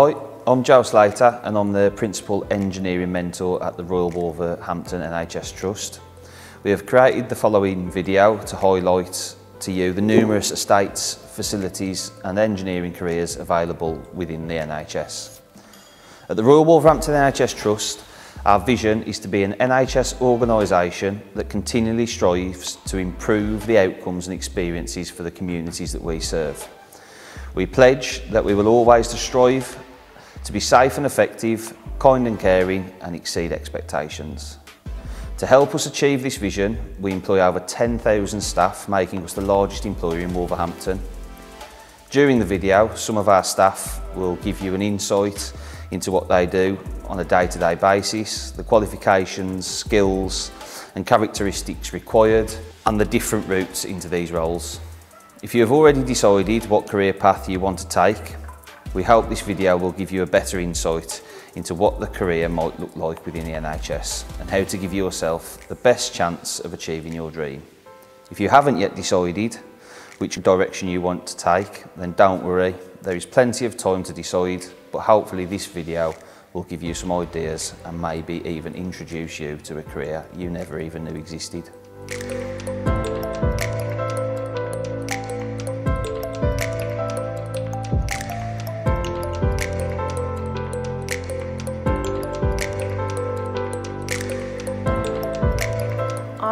hi, I'm Joe Slater and I'm the Principal Engineering Mentor at the Royal Wolverhampton NHS Trust. We have created the following video to highlight to you the numerous estates, facilities and engineering careers available within the NHS. At the Royal Wolverhampton NHS Trust, our vision is to be an NHS organisation that continually strives to improve the outcomes and experiences for the communities that we serve. We pledge that we will always strive to be safe and effective, kind and caring and exceed expectations. To help us achieve this vision, we employ over 10,000 staff, making us the largest employer in Wolverhampton. During the video, some of our staff will give you an insight into what they do on a day-to-day -day basis, the qualifications, skills and characteristics required and the different routes into these roles. If you have already decided what career path you want to take, we hope this video will give you a better insight into what the career might look like within the NHS and how to give yourself the best chance of achieving your dream. If you haven't yet decided which direction you want to take, then don't worry, there is plenty of time to decide, but hopefully this video will give you some ideas and maybe even introduce you to a career you never even knew existed.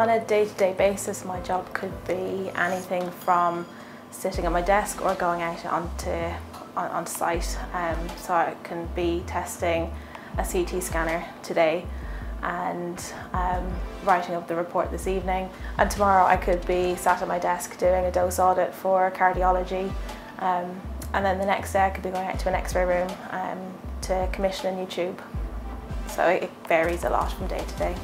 On a day-to-day -day basis, my job could be anything from sitting at my desk or going out onto, on, on site. Um, so I can be testing a CT scanner today and um, writing up the report this evening. And tomorrow I could be sat at my desk doing a dose audit for cardiology. Um, and then the next day I could be going out to an x-ray room um, to commission a new tube. So it varies a lot from day to day.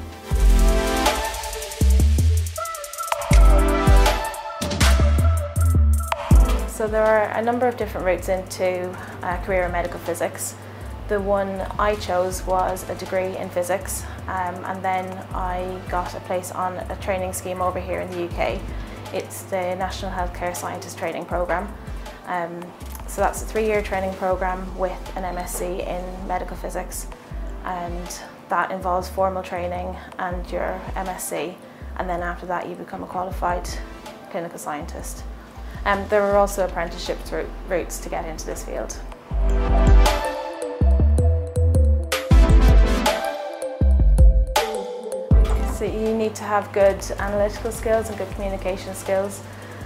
So there are a number of different routes into a uh, career in medical physics. The one I chose was a degree in physics um, and then I got a place on a training scheme over here in the UK. It's the National Healthcare Scientist Training Programme. Um, so that's a three-year training programme with an MSc in medical physics and that involves formal training and your MSc and then after that you become a qualified clinical scientist. Um, there are also apprenticeship routes to get into this field. So you need to have good analytical skills and good communication skills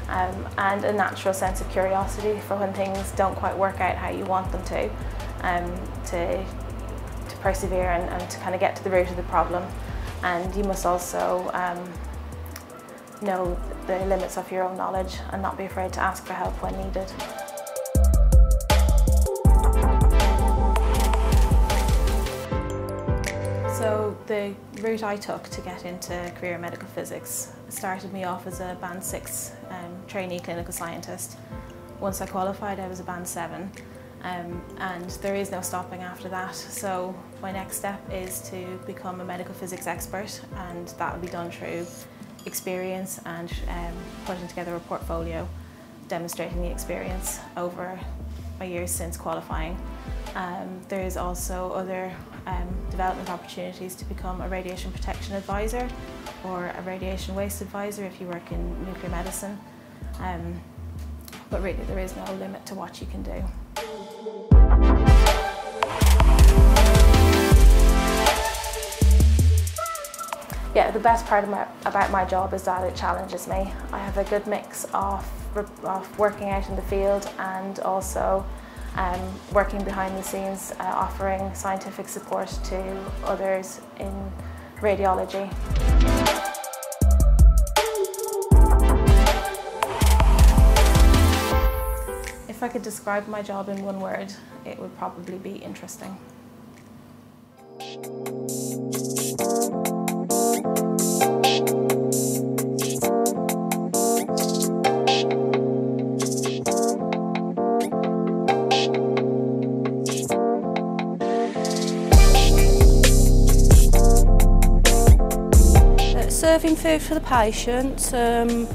um, and a natural sense of curiosity for when things don't quite work out how you want them to, um, to, to persevere and, and, to kind of get to the root of the problem. And you must also um, know the limits of your own knowledge and not be afraid to ask for help when needed. So the route I took to get into career medical physics started me off as a band 6 um, trainee clinical scientist. Once I qualified I was a band 7 um, and there is no stopping after that so my next step is to become a medical physics expert and that will be done through experience and um, putting together a portfolio demonstrating the experience over my years since qualifying. Um, there is also other um, development opportunities to become a radiation protection advisor or a radiation waste advisor if you work in nuclear medicine. Um, but really there is no limit to what you can do. Yeah, the best part my, about my job is that it challenges me. I have a good mix of, of working out in the field and also um, working behind the scenes, uh, offering scientific support to others in radiology. If I could describe my job in one word, it would probably be interesting. Serving food for the patient, um,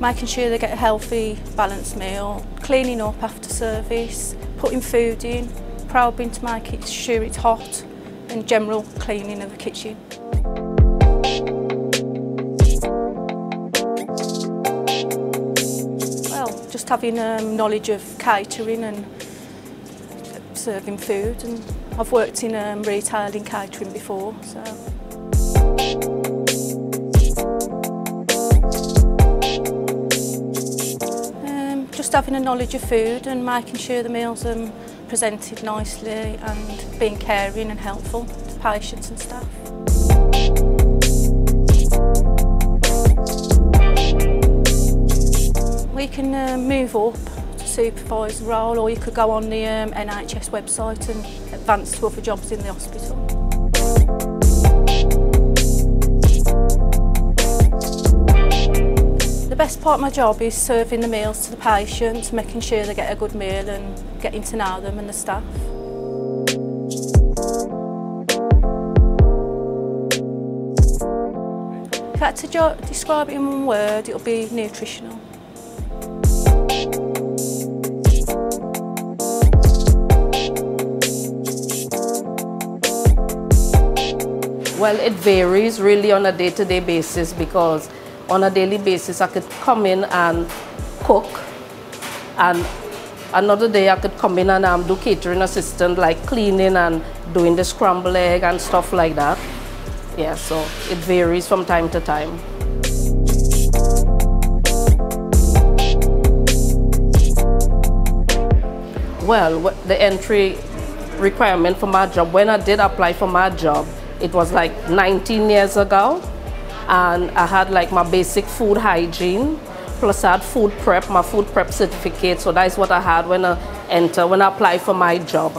making sure they get a healthy, balanced meal, cleaning up after service, putting food in, probing to make it sure it's hot and general cleaning of the kitchen. Well, just having um, knowledge of catering and serving food and I've worked in um, retail in catering before so having a knowledge of food and making sure the meals are presented nicely and being caring and helpful to patients and staff. We can uh, move up to supervisor role or you could go on the um, NHS website and advance to other jobs in the hospital. Best part of my job is serving the meals to the patients, making sure they get a good meal and getting to know them and the staff. If I had to describe it in one word, it'll be nutritional. Well, it varies really on a day-to-day basis because on a daily basis I could come in and cook and another day I could come in and um, do catering assistant like cleaning and doing the scrambled egg and stuff like that. Yeah, so it varies from time to time. Well, the entry requirement for my job, when I did apply for my job, it was like 19 years ago. And I had like my basic food hygiene, plus I had food prep, my food prep certificate. So that's what I had when I enter, when I applied for my job.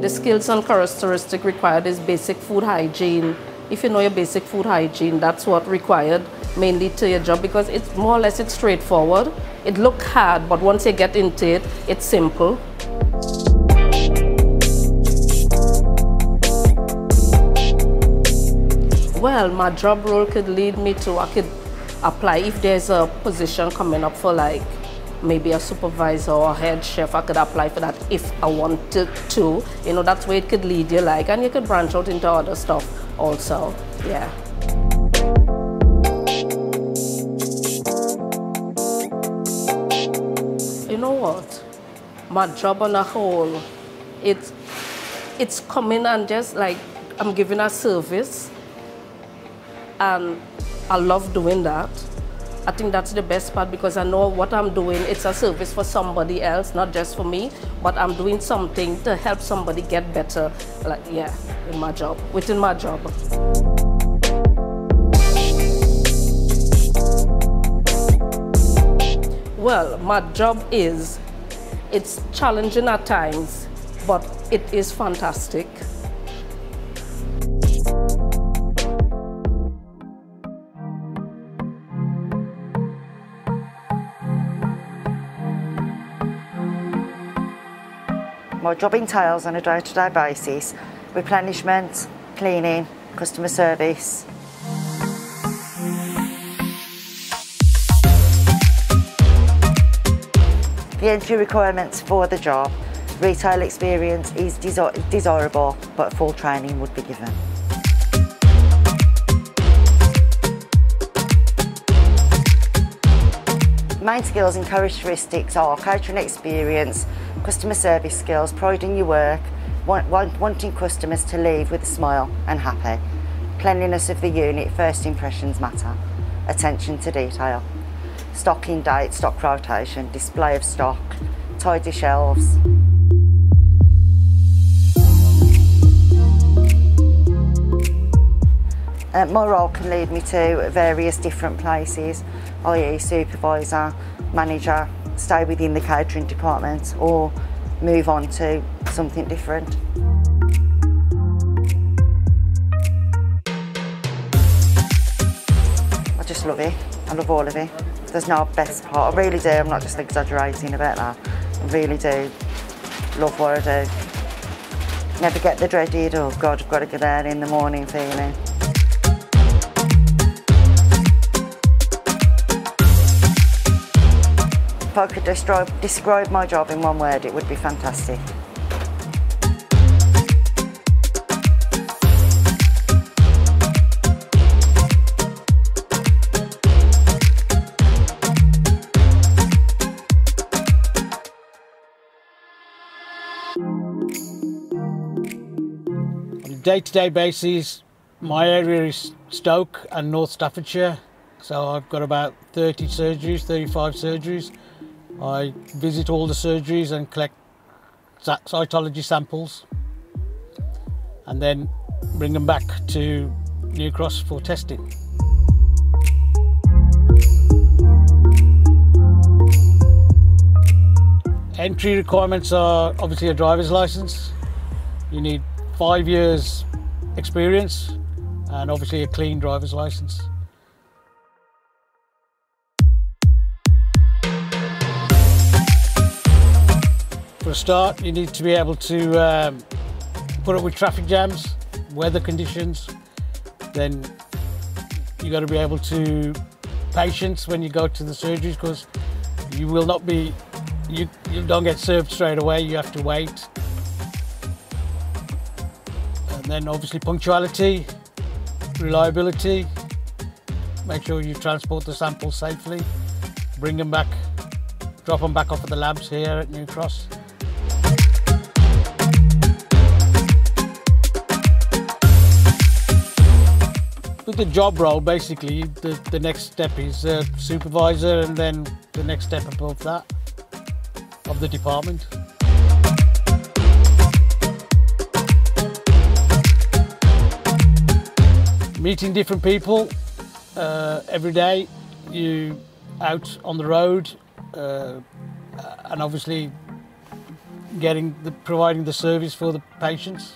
The skills and characteristic required is basic food hygiene. If you know your basic food hygiene, that's what required mainly to your job because it's more or less it's straightforward. It look hard, but once you get into it, it's simple. Well, my job role could lead me to, I could apply if there's a position coming up for like maybe a supervisor or head chef, I could apply for that if I wanted to. You know, that's where it could lead you like, and you could branch out into other stuff also, yeah. You know what? My job on a whole, it's, it's coming and just like I'm giving a service and I love doing that. I think that's the best part because I know what I'm doing, it's a service for somebody else, not just for me, but I'm doing something to help somebody get better, like, yeah, in my job, within my job. Well, my job is, it's challenging at times, but it is fantastic. My job entails on a day-to-day basis replenishment, cleaning, customer service. The entry requirements for the job, retail experience is desi- desirable, but full training would be given. Main skills and characteristics are catering experience, customer service skills, pride in your work, want, want, wanting customers to leave with a smile and happy, cleanliness of the unit, first impressions matter, attention to detail, stocking date, stock rotation, display of stock, tidy shelves. Uh, my role can lead me to various different places, i.e. supervisor, manager, stay within the catering department or move on to something different. I just love it. I love all of it. There's no best part. I really do. I'm not just exaggerating about that. I really do love what I do. Never get the dreaded, oh God, I've got to get there in the morning feeling. If I could describe, describe my job in one word, it would be fantastic. On a day-to-day basis, my area is Stoke and North Staffordshire. So I've got about 30 surgeries, 35 surgeries. I visit all the surgeries and collect cytology samples and then bring them back to New Cross for testing. Entry requirements are obviously a driver's license. You need five years experience and obviously a clean driver's license. A start, you need to be able to um, put up with traffic jams, weather conditions, then you got to be able to patience when you go to the surgeries because you will not be you, you don't get served straight away you have to wait. And then obviously punctuality reliability make sure you transport the samples safely bring them back drop them back off at the labs here at New Cross with the job role, basically, the, the next step is supervisor, and then the next step above that of the department. Meeting different people uh, every day, you out on the road, uh, and obviously getting the providing the service for the patients.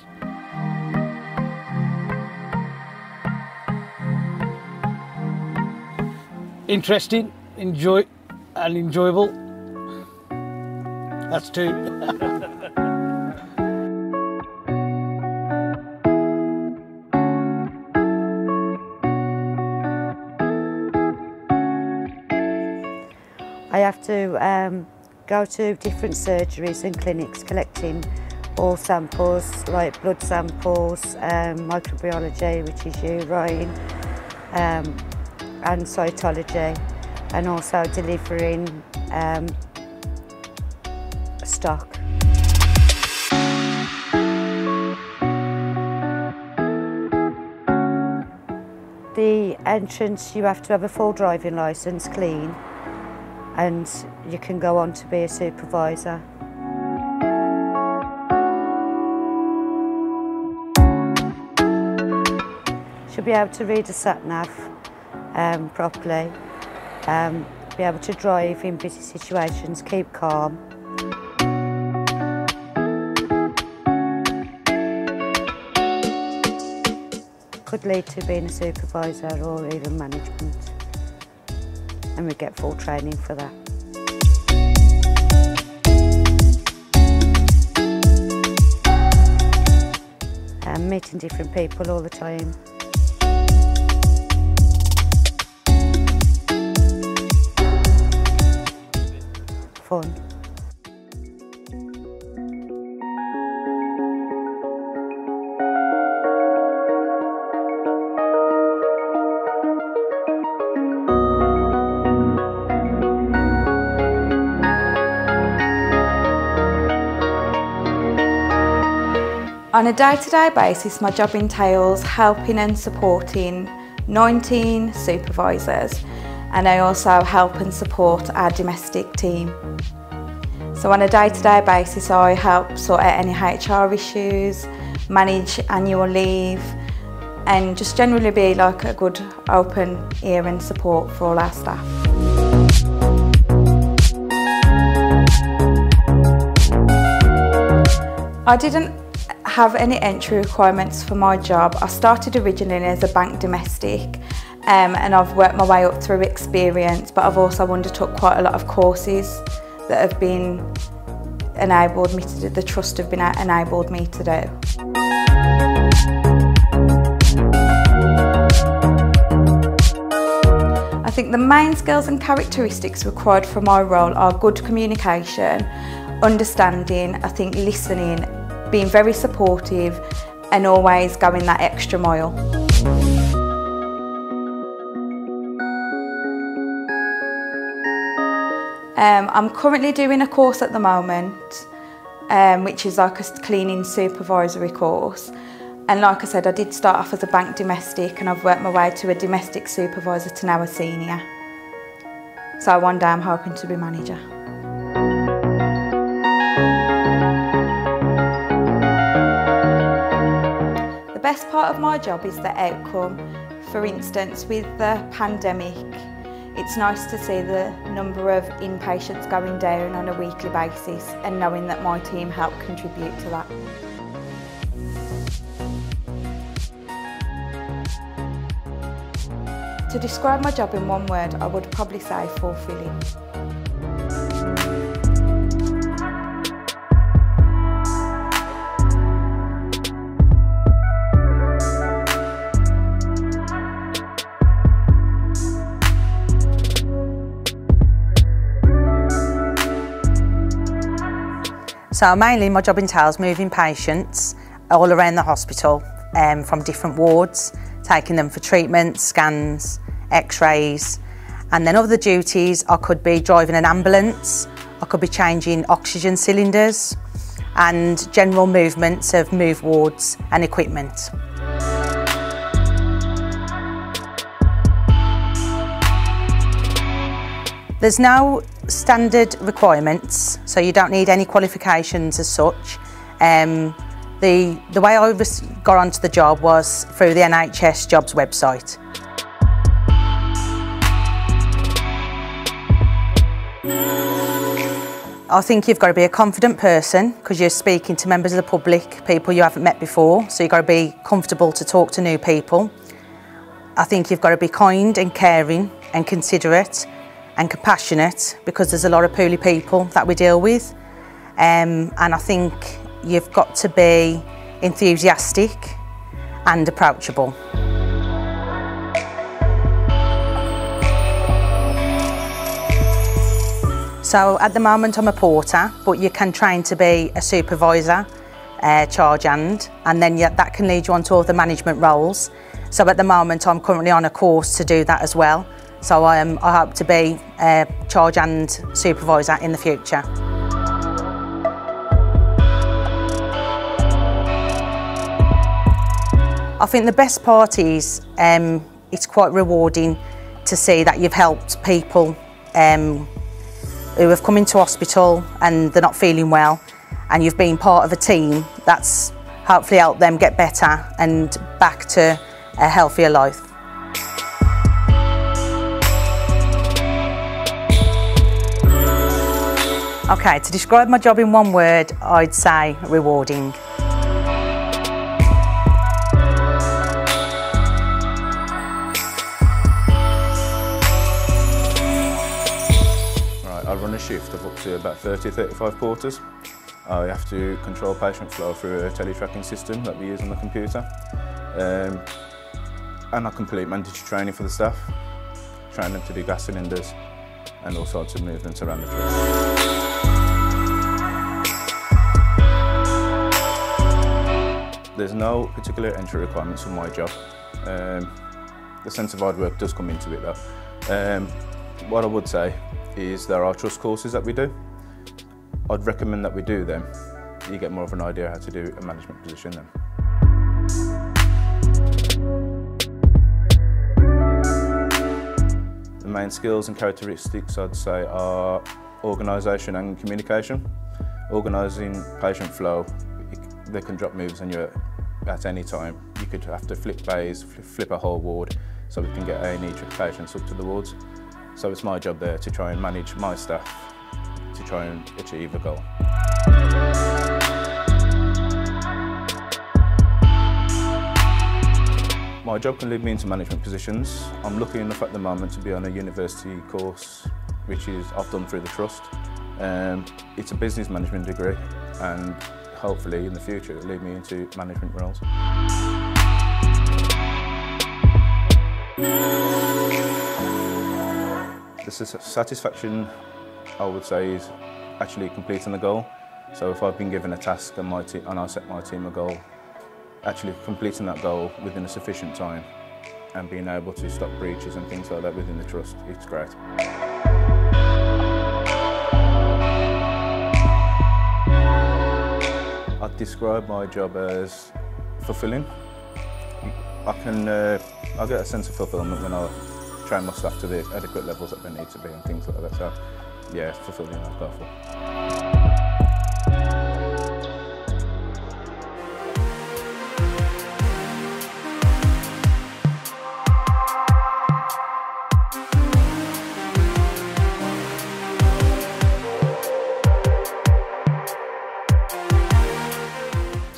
Interesting, enjoy, and enjoyable. That's two. I have to um, go to different surgeries and clinics collecting all samples like blood samples, um, microbiology, which is urine, um, and cytology and also delivering um, stock. The entrance you have to have a full driving licence clean and you can go on to be a supervisor. You should be able to read a sat nav um, properly, um, be able to drive in busy situations, keep calm. Could lead to being a supervisor or even management and we get full training for that. Um, meeting different people all the time. On a day-to-day -day basis, my job entails helping and supporting 19 supervisors and I also help and support our domestic team. So on a day-to-day -day basis I help sort out any HR issues, manage annual leave and just generally be like a good open ear and support for all our staff. I didn't have any entry requirements for my job. I started originally as a bank domestic um, and I've worked my way up through experience but I've also undertook quite a lot of courses that have been enabled me to do, the trust have been enabled me to do. I think the main skills and characteristics required for my role are good communication, understanding, I think listening, being very supportive and always going that extra mile. Um, I'm currently doing a course at the moment, um, which is like a cleaning supervisory course. And like I said, I did start off as a bank domestic and I've worked my way to a domestic supervisor to now a senior. So one day I'm hoping to be manager. Best part of my job is the outcome. For instance, with the pandemic, it's nice to see the number of inpatients going down on a weekly basis and knowing that my team helped contribute to that. To describe my job in one word, I would probably say fulfilling. So mainly my job entails moving patients all around the hospital um, from different wards, taking them for treatments, scans, x-rays, and then other duties I could be driving an ambulance, I could be changing oxygen cylinders and general movements of move wards and equipment. There's no standard requirements, so you don't need any qualifications as such. Um, the, the way I got onto the job was through the NHS jobs website. I think you've got to be a confident person because you're speaking to members of the public, people you haven't met before, so you've got to be comfortable to talk to new people. I think you've got to be kind and caring and considerate and compassionate because there's a lot of poorly people that we deal with. Um, and I think you've got to be enthusiastic and approachable. So at the moment I'm a porter, but you can train to be a supervisor, uh, charge hand, and then you, that can lead you on to other management roles. So at the moment I'm currently on a course to do that as well. So I, um, I hope to be a charge and supervisor in the future. I think the best part is um, it's quite rewarding to see that you've helped people um, who have come into hospital and they're not feeling well and you've been part of a team that's hopefully helped them get better and back to a healthier life. Okay, to describe my job in one word, I'd say rewarding. Right, I run a shift of up to about 30, 35 porters. I have to control patient flow through a teletracking system that we use on the computer. Um, and I complete mandatory training for the staff, train them to do gas cylinders and all sorts of movements around the trust. There's no particular entry requirements for my job. Um, the sense of hard work does come into it though. Um, what I would say is there are trust courses that we do. I'd recommend that we do them. You get more of an idea how to do a management position then. The main skills and characteristics I'd say are organisation and communication. Organising patient flow, they can drop moves on you at any time. You could have to flip bays, flip a whole ward so we can get A&E patients up to the wards. So it's my job there to try and manage my staff to try and achieve a goal. My job can lead me into management positions. I'm lucky enough at the moment to be on a university course which is I've done through the Trust. Um, it's a business management degree and hopefully in the future lead me into management roles. The satisfaction, I would say, is actually completing the goal. So if I've been given a task and, my and I set my team a goal, actually completing that goal within a sufficient time and being able to stop breaches and things like that within the trust, it's great. Describe my job as fulfilling. I can, uh, I get a sense of fulfilment when I train my staff to the adequate levels that they need to be and things like that. So, yeah, fulfilling, I've got for.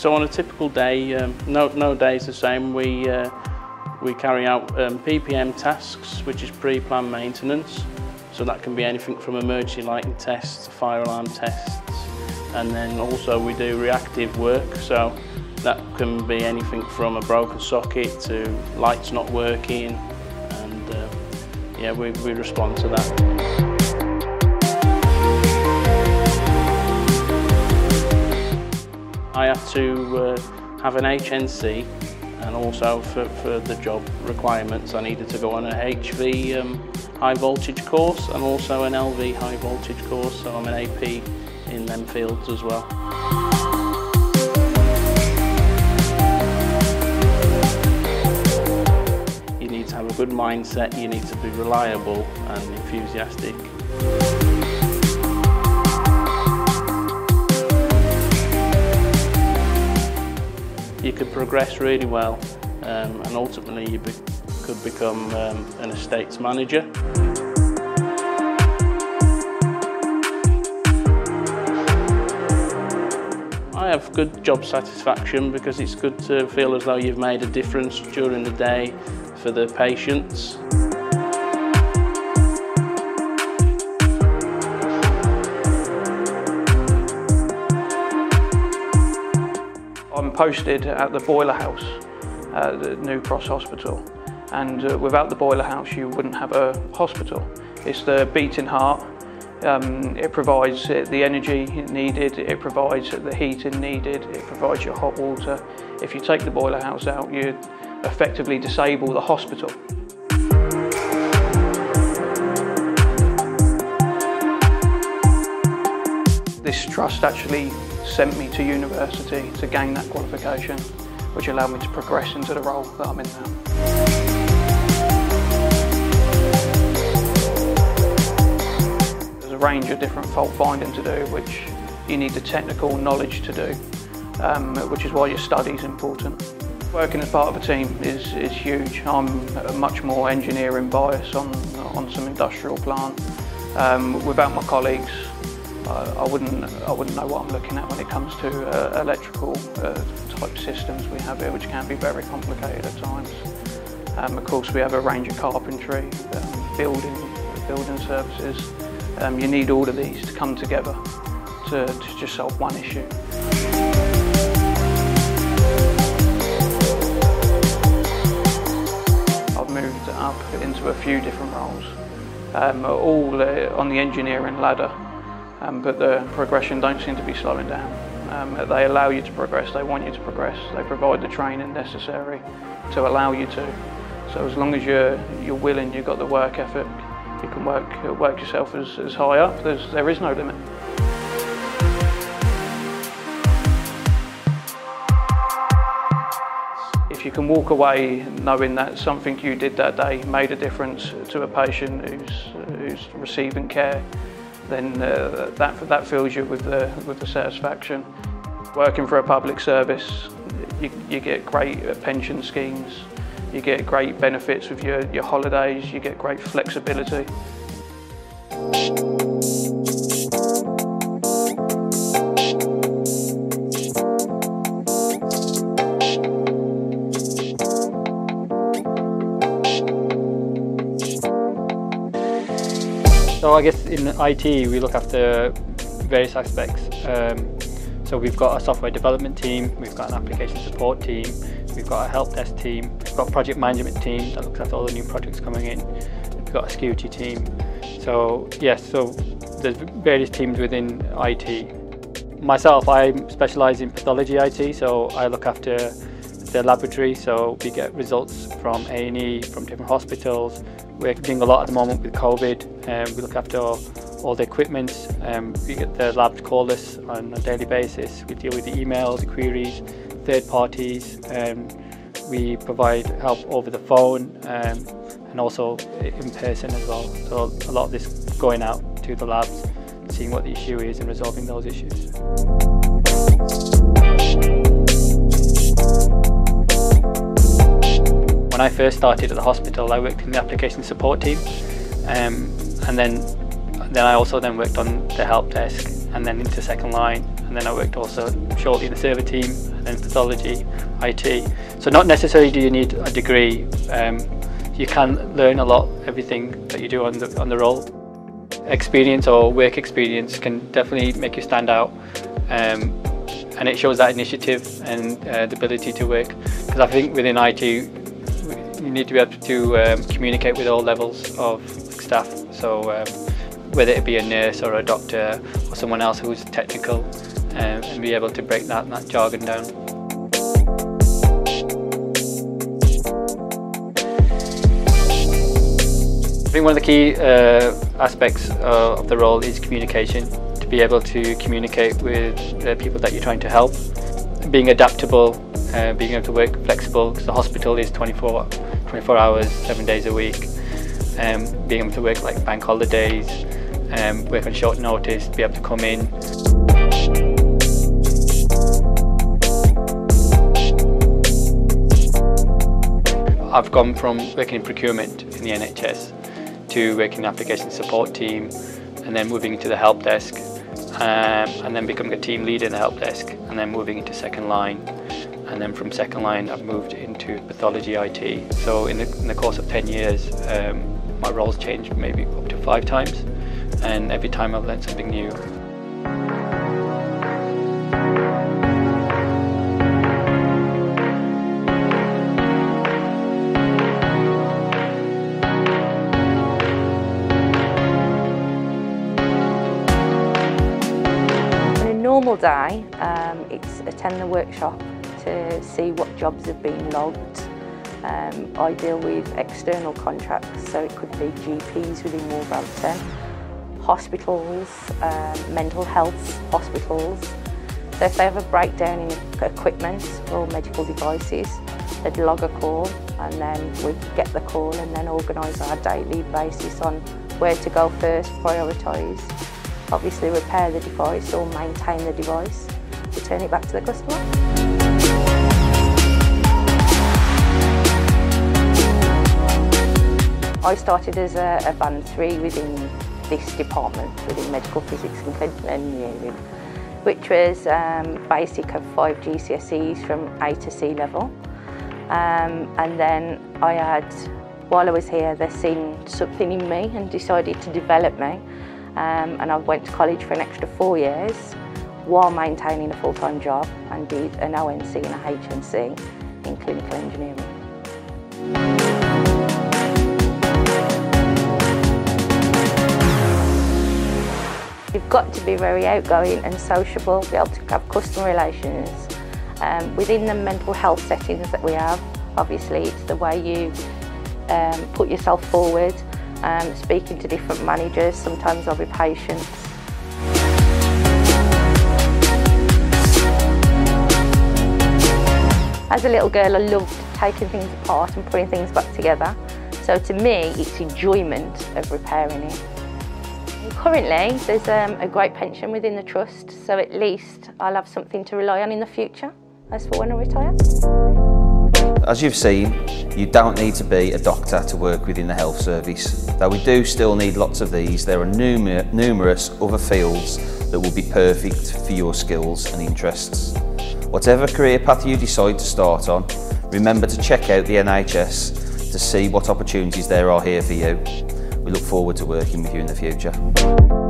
So on a typical day, um, no, no day is the same. We, uh, we carry out um, PPM tasks, which is pre-planned maintenance. So that can be anything from emergency lighting tests to fire alarm tests. And then also we do reactive work. So that can be anything from a broken socket to lights not working. And uh, yeah, we, we respond to that. I have to uh, have an HNC and also for, for the job requirements I needed to go on a HV um, high voltage course and also an LV high voltage course so I'm an AP in them fields as well. You need to have a good mindset, you need to be reliable and enthusiastic. You could progress really well um, and ultimately you be could become um, an estates manager. I have good job satisfaction because it's good to feel as though you've made a difference during the day for the patients. I'm posted at the Boiler House at the New Cross Hospital and uh, without the Boiler House you wouldn't have a hospital. It's the beating heart, um, it provides uh, the energy needed, it provides the heating needed, it provides your hot water. If you take the Boiler House out you effectively disable the hospital. This trust actually sent me to university to gain that qualification, which allowed me to progress into the role that I'm in now. There's a range of different fault finding to do, which you need the technical knowledge to do, um, which is why your study is important. Working as part of a team is, is huge. I'm much more engineering bias on, on some industrial plant. Um, without my colleagues, I wouldn't, I wouldn't know what I'm looking at when it comes to uh, electrical uh, type systems we have here, which can be very complicated at times. Um, of course, we have a range of carpentry, um, building, building services. Um, you need all of these to come together to, to just solve one issue. I've moved up into a few different roles, um, all uh, on the engineering ladder um, but the progression don't seem to be slowing down. Um, they allow you to progress, they want you to progress, they provide the training necessary to allow you to. So as long as you're, you're willing, you've got the work ethic, you can work, work yourself as, as high up, There's, there is no limit. If you can walk away knowing that something you did that day made a difference to a patient who's, who's receiving care, then uh, that, that fills you with the, with the satisfaction. Working for a public service, you, you get great pension schemes, you get great benefits with your, your holidays, you get great flexibility. I guess in IT we look after various aspects. Um, so we've got a software development team, we've got an application support team, we've got a help desk team, we've got a project management team that looks after all the new projects coming in. we've got a security team. So yes, so there's various teams within IT. Myself, I specialise in pathology IT, so I look after the laboratory, so we get results from A&E, from different hospitals. We're doing a lot at the moment with COVID, um, we look after all, all the equipment. Um, we get the lab to call us on a daily basis. We deal with the emails, the queries, third parties, and we provide help over the phone um, and also in person as well. So a lot of this going out to the labs, seeing what the issue is and resolving those issues. When I first started at the hospital, I worked in the application support team, um, and then then I also then worked on the help desk, and then into second line, and then I worked also shortly in the server team, and then pathology, IT. So not necessarily do you need a degree. Um, you can learn a lot, everything that you do on the on the role. Experience or work experience can definitely make you stand out. Um, and it shows that initiative and uh, the ability to work. Because I think within IT, you need to be able to um, communicate with all levels of staff. So um, whether it be a nurse or a doctor or someone else who's technical um, and be able to break that, that jargon down. I think one of the key uh, aspects uh, of the role is communication. To be able to communicate with the people that you're trying to help, being adaptable, uh, being able to work flexible because the hospital is 24 24 hours, seven days a week. Um, being able to work like bank holidays, um, work on short notice, be able to come in. I've gone from working in procurement in the NHS to working in the application support team and then moving into the help desk um, and then becoming a team leader in the help desk and then moving into second line and then from second line I've moved into pathology IT. So in the, in the course of 10 years um, my roles changed maybe up to five times and every time I've learned something new. normal day, um, it's attend the workshop to see what jobs have been logged. Um, I deal with external contracts, so it could be GPs within Wolverhampton, hospitals, um, mental health hospitals. So if they have a breakdown in equipment or medical devices, they'd log a call and then we'd get the call and then organise our daily basis on where to go first, prioritise. Obviously repair the device or maintain the device, return it back to the customer. I started as a, a band three within this department, within medical physics and clinical engineering, which was um, basic of five GCSEs from A to C level. Um, and then I had, while I was here, they seen something in me and decided to develop me. Um, and I went to college for an extra four years while maintaining a full-time job and did an ONC and a HNC in clinical engineering. You've got to be very outgoing and sociable, be able to have customer relations. Um, within the mental health settings that we have, obviously it's the way you um, put yourself forward, um, speaking to different managers, sometimes I'll be patients. As a little girl, I loved taking things apart and putting things back together. So to me, it's enjoyment of repairing it. Currently, there's um, a great pension within the trust, so at least I'll have something to rely on in the future as for when I retire. As you've seen, you don't need to be a doctor to work within the health service. Though we do still need lots of these, there are numer numerous other fields that will be perfect for your skills and interests. Whatever career path you decide to start on, remember to check out the NHS to see what opportunities there are here for you. We look forward to working with you in the future.